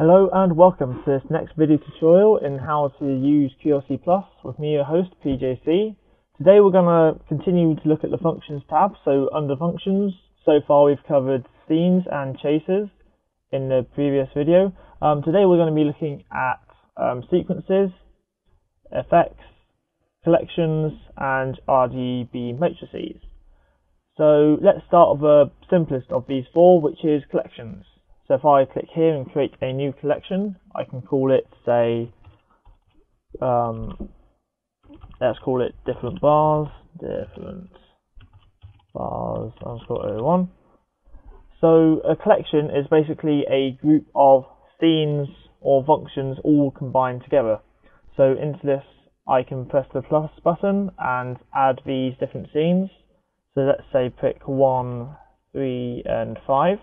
Hello and welcome to this next video tutorial in how to use QLC Plus with me, your host, PJC. Today we're going to continue to look at the Functions tab. So under Functions, so far we've covered scenes and chasers in the previous video. Um, today we're going to be looking at um, sequences, effects, collections, and RGB matrices. So let's start with the simplest of these four, which is collections. So if I click here and create a new collection, I can call it, say, um, let's call it different bars, different bars underscore 01. So a collection is basically a group of scenes or functions all combined together. So into this, I can press the plus button and add these different scenes. So let's say pick one, three, and five.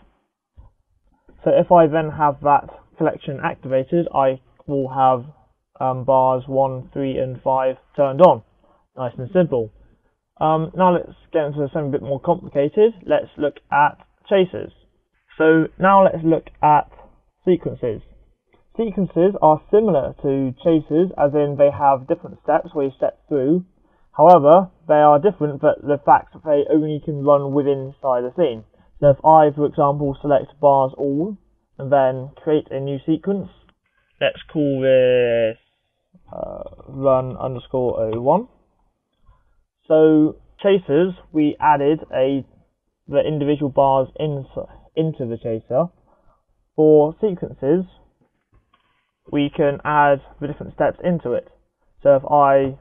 So if I then have that collection activated, I will have um, bars 1, 3 and 5 turned on. Nice and simple. Um, now let's get into something a bit more complicated. Let's look at chasers. So now let's look at sequences. Sequences are similar to chasers as in they have different steps where you step through. However, they are different but the fact that they only can run within inside the scene. So if I, for example, select bars all and then create a new sequence, let's call this uh, run underscore 01. So chasers, we added a the individual bars in, into the chaser. For sequences, we can add the different steps into it. So if I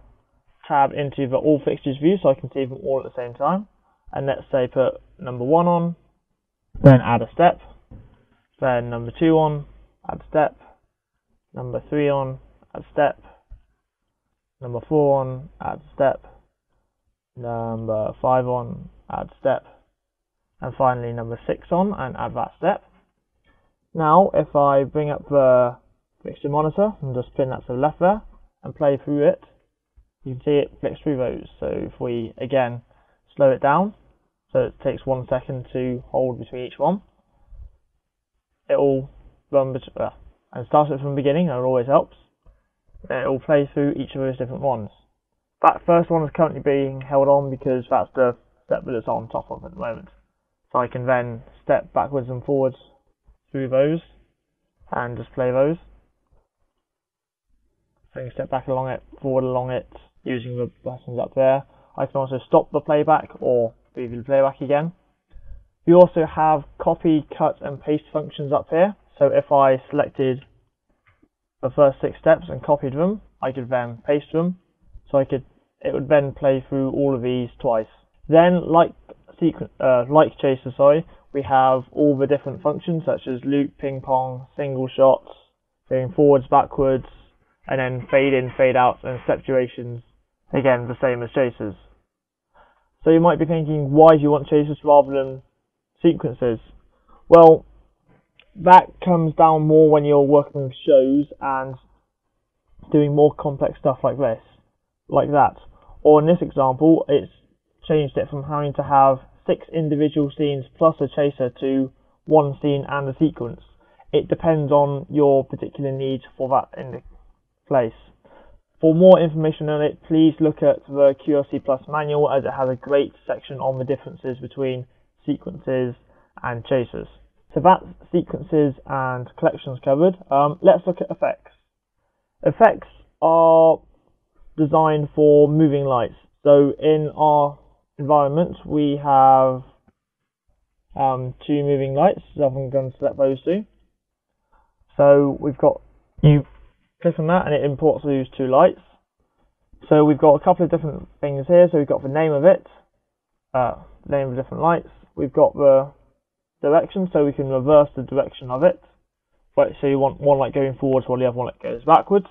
tab into the all fixtures view so I can see them all at the same time, and let's say put number one on, then add a step, then number two on, add step, number three on, add step, number four on, add step, number five on, add step, and finally number six on and add that step. Now if I bring up the fixture monitor and just pin that to the left there and play through it, you can see it flicks through those. So if we again slow it down, so it takes one second to hold between each one. It will run between, uh, and start it from the beginning, and it always helps. It will play through each of those different ones. That first one is currently being held on because that's the step that it's on top of at the moment. So I can then step backwards and forwards through those and just play those. So you can step back along it, forward along it, using the buttons up there. I can also stop the playback or preview the playback again. We also have copy, cut and paste functions up here. So if I selected the first six steps and copied them, I could then paste them. So I could, it would then play through all of these twice. Then, like sequence, uh, like chaser, sorry, we have all the different functions such as loop, ping pong, single shots, going forwards, backwards, and then fade in, fade out, and step durations. Again, the same as chasers. So you might be thinking, why do you want chasers rather than sequences? Well, that comes down more when you're working with shows and doing more complex stuff like this, like that. Or in this example, it's changed it from having to have six individual scenes plus a chaser to one scene and a sequence. It depends on your particular needs for that in the place. For more information on it, please look at the QLC Plus manual as it has a great section on the differences between sequences and chasers. So that's sequences and collections covered. Um, let's look at effects. Effects are designed for moving lights. So in our environment, we have um, two moving lights. So I'm going to select those two. So we've got you click on that and it imports those two lights. So we've got a couple of different things here. So we've got the name of it, uh, name of different lights. We've got the direction, so we can reverse the direction of it. Right, so you want one light going forwards while the other one light goes backwards.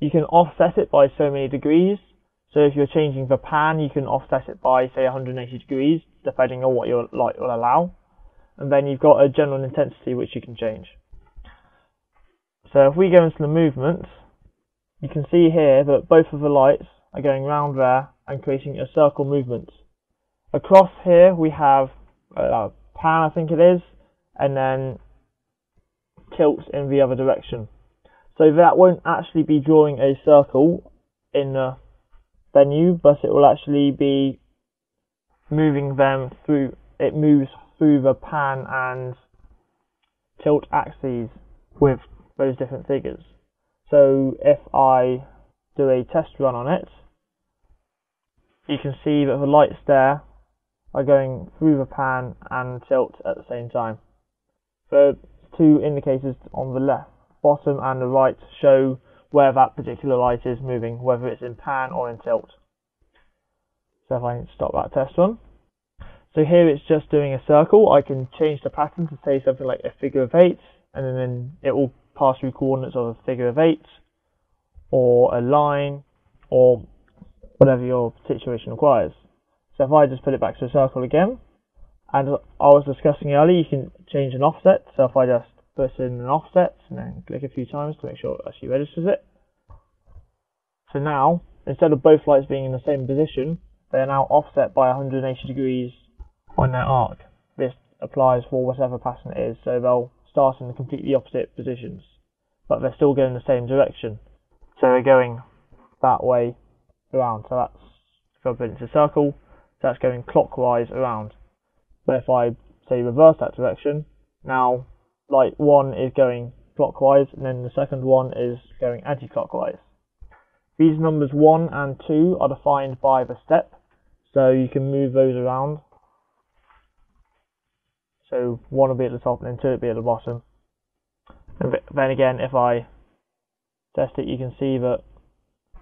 You can offset it by so many degrees. So if you're changing the pan, you can offset it by say 180 degrees, depending on what your light will allow. And then you've got a general intensity which you can change. So if we go into the movement, you can see here that both of the lights are going round there and creating a circle movement. Across here we have a pan, I think it is, and then tilts in the other direction. So that won't actually be drawing a circle in the venue, but it will actually be moving them through, it moves through the pan and tilt axes with those different figures. So if I do a test run on it, you can see that the lights there are going through the pan and tilt at the same time. The two indicators on the left, bottom and the right show where that particular light is moving, whether it's in pan or in tilt. So if I stop that test run. So here it's just doing a circle. I can change the pattern to say something like a figure of eight, and then it will pass through coordinates of a figure of eight, or a line, or whatever your situation requires. So if I just put it back to a circle again, and I was discussing earlier, you can change an offset. So if I just put in an offset and then click a few times to make sure it actually registers it. So now, instead of both lights being in the same position, they are now offset by 180 degrees on their arc. This applies for whatever pattern it is, so they'll start in completely opposite positions, but they're still going the same direction. So they're going that way around. So that's if I put it into a circle, so that's going clockwise around. But if I say reverse that direction, now light one is going clockwise and then the second one is going anti-clockwise. These numbers 1 and 2 are defined by the step, so you can move those around. So 1 will be at the top and then 2 will be at the bottom. Then again, if I test it, you can see that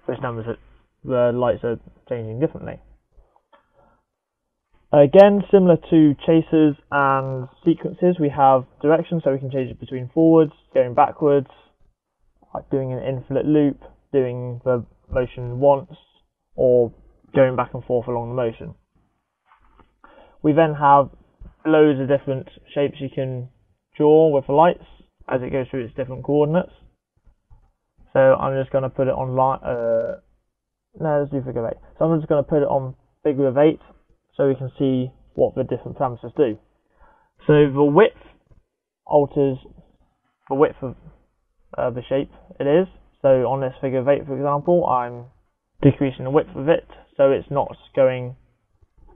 those numbers, the lights are changing differently. Again, similar to chasers and sequences, we have direction, so we can change it between forwards, going backwards, like doing an infinite loop, doing the motion once, or going back and forth along the motion. We then have loads of different shapes you can draw with the lights as it goes through its different coordinates. So I'm just going to put it on line. Uh, no, let's do figure eight. So I'm just going to put it on figure of eight so we can see what the different parameters do. So the width alters the width of uh, the shape it is. So on this figure of 8, for example, I'm decreasing the width of it so it's not going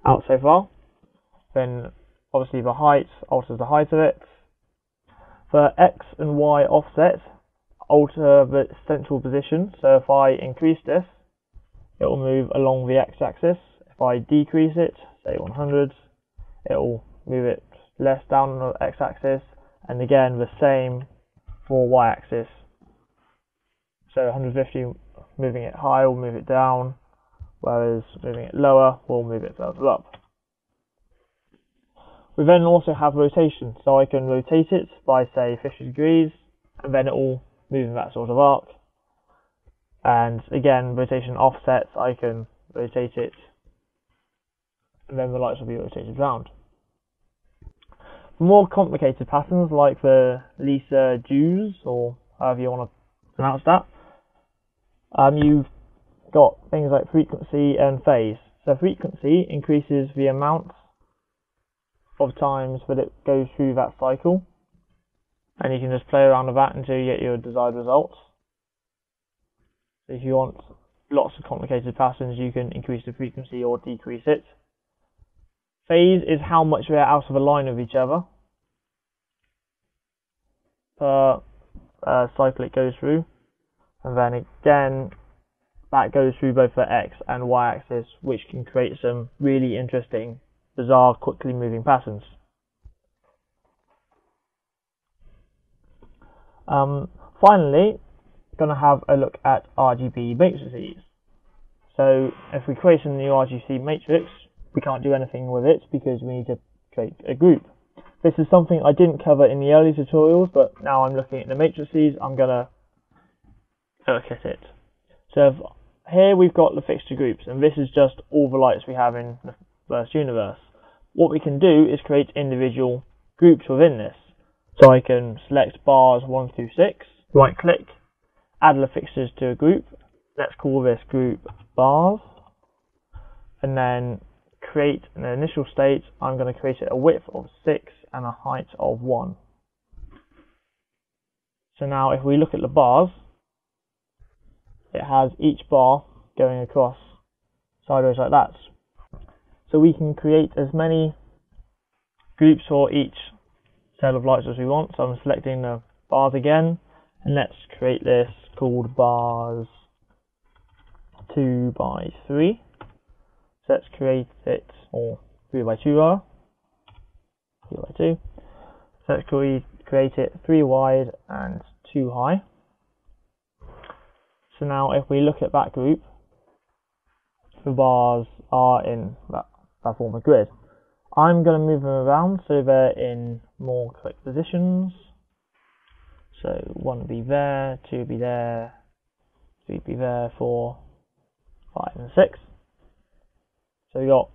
out so far. Then obviously the height alters the height of it. For X and Y offsets, alter the central position. So if I increase this, it will move along the x-axis. If I decrease it, say 100, it will move it less down on the x-axis, and again the same for y-axis. So 150, moving it high will move it down, whereas moving it lower will move it further up. We then also have rotation, so I can rotate it by say 50 degrees, and then it will move in that sort of arc. And again, rotation offsets, I can rotate it, and then the lights will be rotated round. For more complicated patterns like the Lissajous, or however you want to pronounce that, um, you've got things like frequency and phase. So frequency increases the amount of times that it goes through that cycle and you can just play around with that until you get your desired results. So if you want lots of complicated patterns you can increase the frequency or decrease it. Phase is how much they're out of a line with each other per uh, cycle it goes through and then again that goes through both the x and y axis which can create some really interesting bizarre, quickly moving patterns. Um, finally, going to have a look at RGB matrices. So if we create a new RGB matrix, we can't do anything with it because we need to create a group. This is something I didn't cover in the early tutorials, but now I'm looking at the matrices, I'm going to look at it. So here we've got the fixture groups, and this is just all the lights we have in the first universe. What we can do is create individual groups within this. So I can select bars 1 through 6, right click, add the fixtures to a group. Let's call this group bars. And then create an initial state. I'm going to create it a width of 6 and a height of 1. So now if we look at the bars, it has each bar going across sideways like that. So we can create as many groups for each set of lights as we want. So I'm selecting the bars again, and let's create this called bars 2 by 3. So let's create it, or 3 by 2 rather. 3 by 2. So let's create it 3 wide and 2 high. So now if we look at that group, the bars are in that, that form of grid. I'm going to move them around so they're in more correct positions. So one will be there, two will be there, three will be there, four, five and six. So we got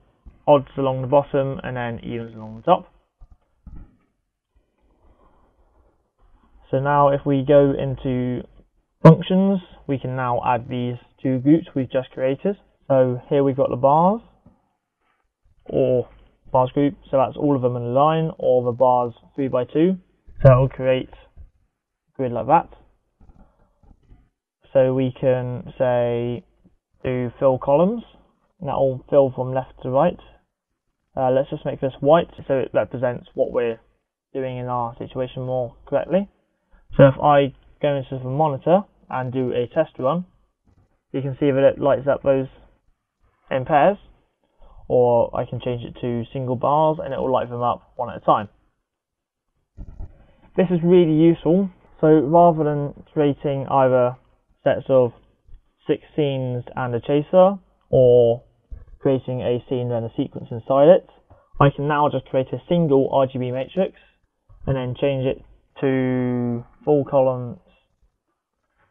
odds along the bottom and then evens along the top. So now if we go into functions, we can now add these two groups we've just created. So here we've got the bars, or bars group, so that's all of them in a line, or the bars 3 by 2 So it'll create a grid like that. So we can say do fill columns, and that will fill from left to right. Uh, let's just make this white so it represents what we're doing in our situation more correctly. So if I go into the monitor and do a test run, you can see that it lights up those in pairs, or I can change it to single bars and it will light them up one at a time. This is really useful, so rather than creating either sets of six scenes and a chaser, or creating a scene and a sequence inside it, I can now just create a single RGB matrix and then change it to full columns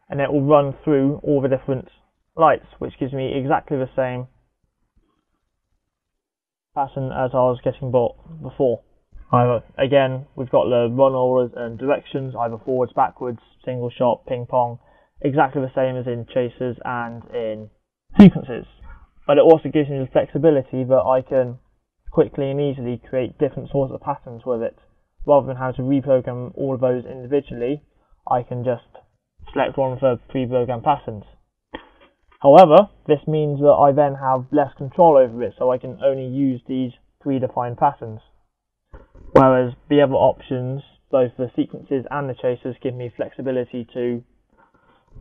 and it will run through all the different lights which gives me exactly the same pattern as I was getting bought before. Either, again, we've got the run orders and directions, either forwards, backwards, single shot, ping pong, exactly the same as in chasers and in sequences. But it also gives me the flexibility that I can quickly and easily create different sorts of patterns with it. Rather than having to reprogram all of those individually, I can just select one of the pre-programmed patterns. However, this means that I then have less control over it, so I can only use these predefined patterns. Whereas the other options, both the sequences and the chasers, give me flexibility to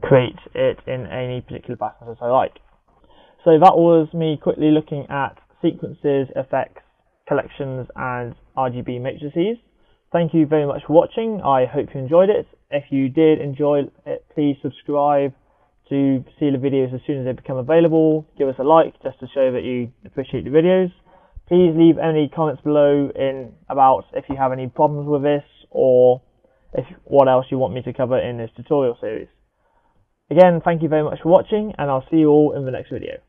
create it in any particular patterns as I like. So that was me quickly looking at sequences, effects, collections, and RGB matrices. Thank you very much for watching. I hope you enjoyed it. If you did enjoy it, please subscribe to see the videos as soon as they become available. Give us a like just to show that you appreciate the videos. Please leave any comments below in about if you have any problems with this or if what else you want me to cover in this tutorial series. Again, thank you very much for watching and I'll see you all in the next video.